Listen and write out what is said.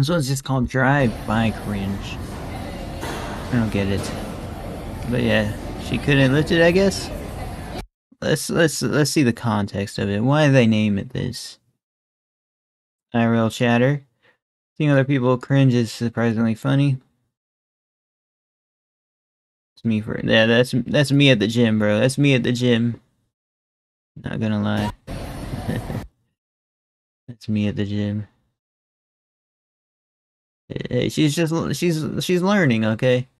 This one's just called drive-by cringe. I don't get it. But yeah, she couldn't lift it, I guess. Let's let's let's see the context of it. Why did they name it this? IRL chatter. Seeing other people cringe is surprisingly funny. It's me for yeah. That's that's me at the gym, bro. That's me at the gym. Not gonna lie. that's me at the gym. She's just she's she's learning, okay?